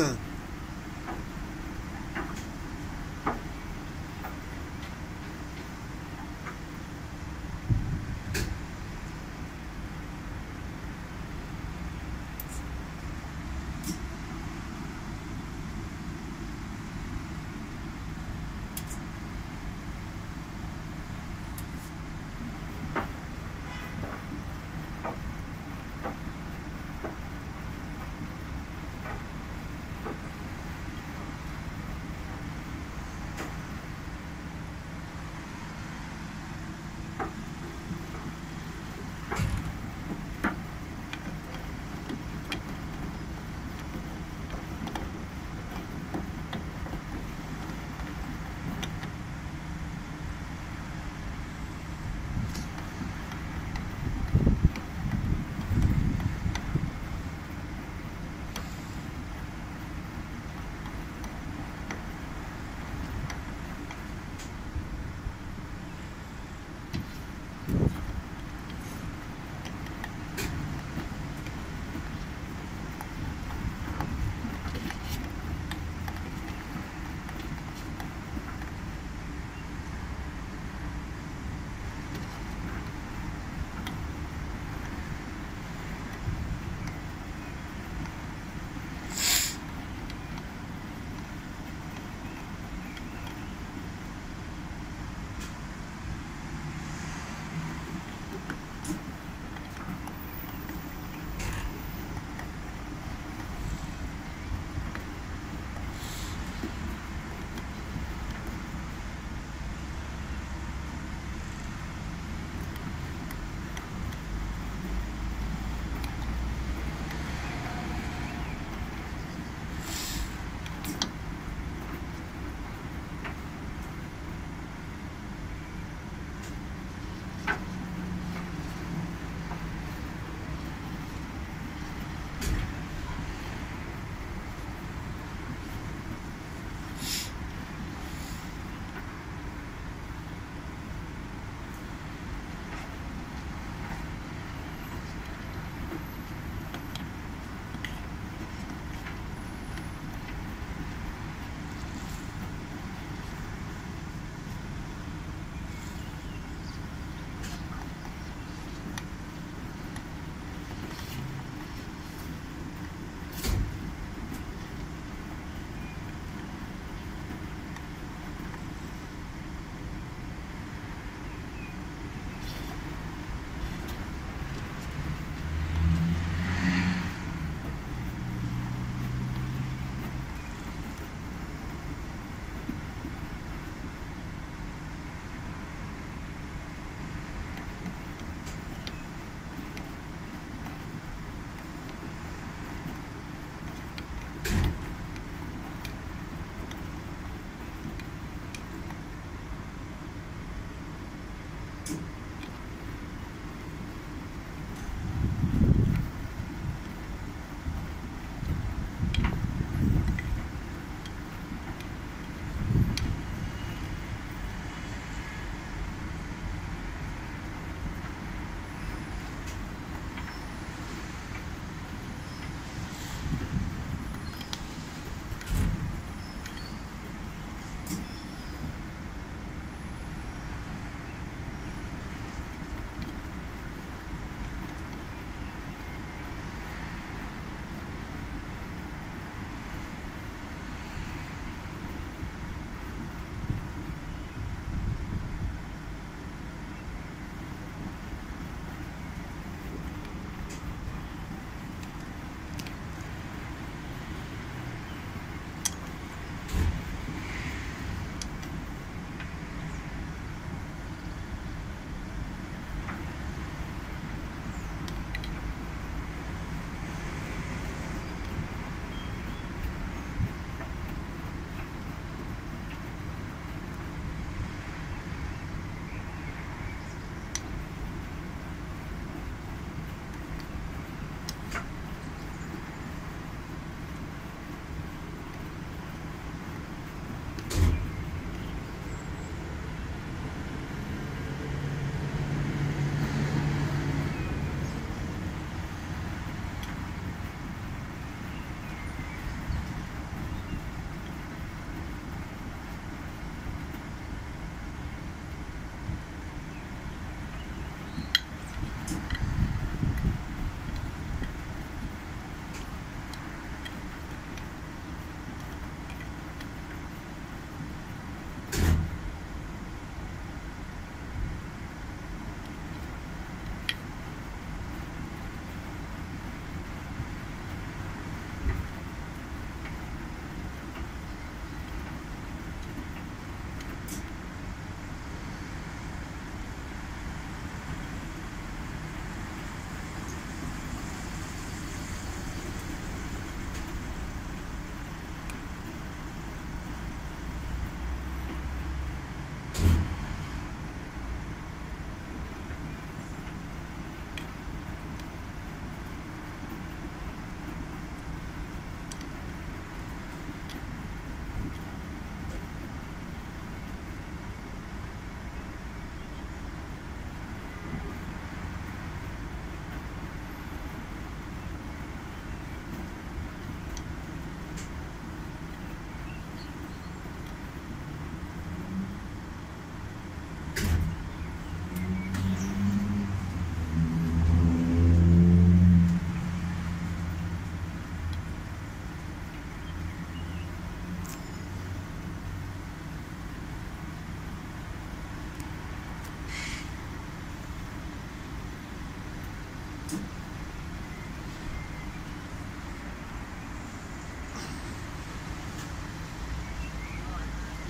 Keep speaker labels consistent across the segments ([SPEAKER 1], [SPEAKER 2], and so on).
[SPEAKER 1] Mm-hmm.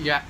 [SPEAKER 1] Yeah.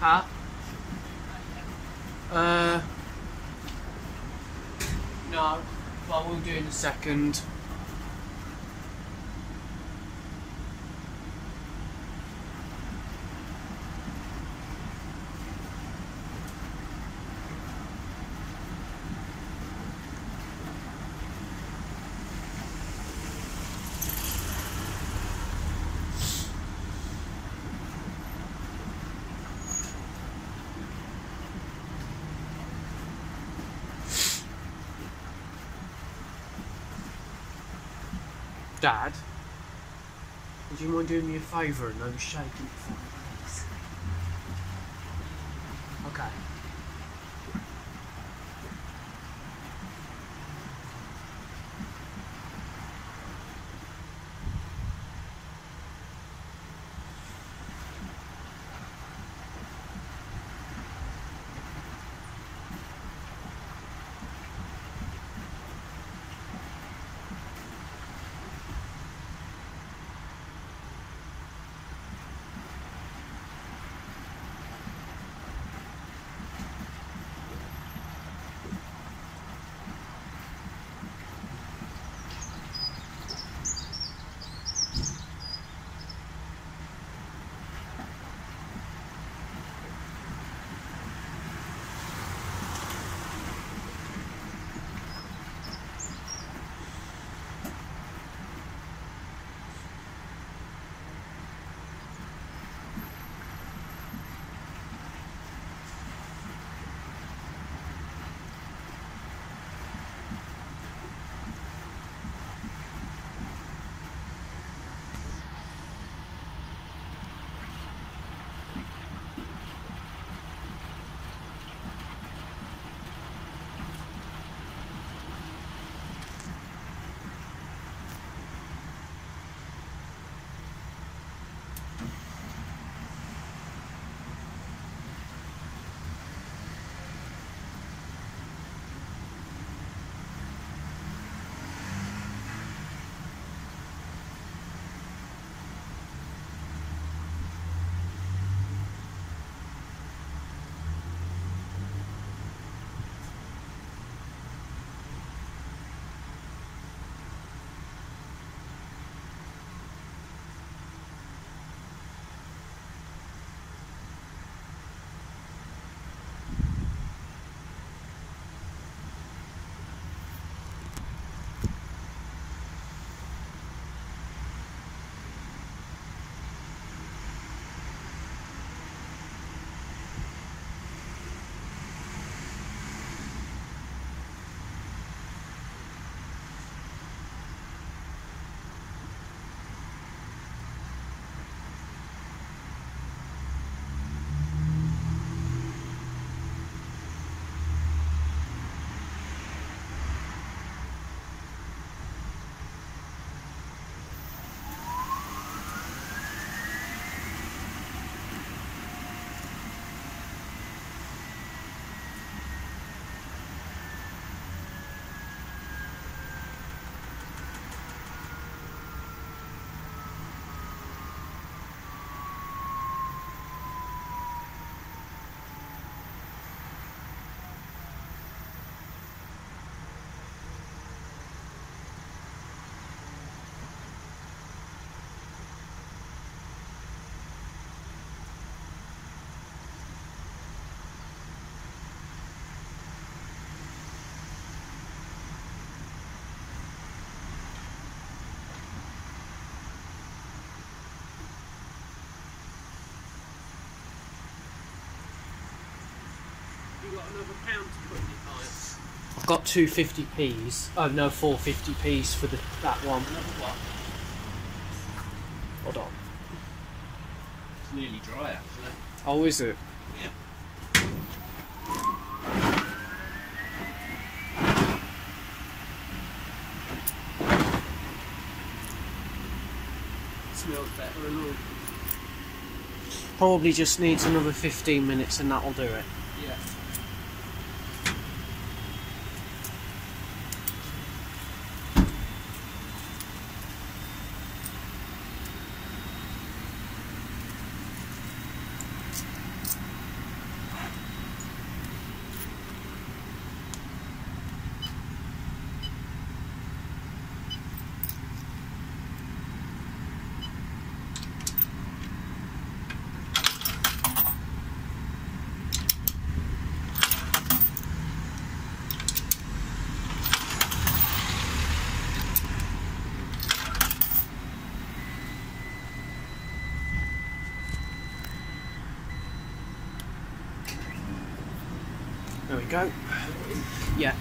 [SPEAKER 1] Huh? Uh. No, but we'll do in a second. Dad, would you mind doing me a favour and no shaking for me, I've got two 50p's. Oh no, four 50p's for the, that one. Hold on.
[SPEAKER 2] It's nearly dry actually.
[SPEAKER 1] Oh, is it?
[SPEAKER 2] Yeah. Smells better and all.
[SPEAKER 1] Probably just needs another 15 minutes and that'll do it. Go. Yeah,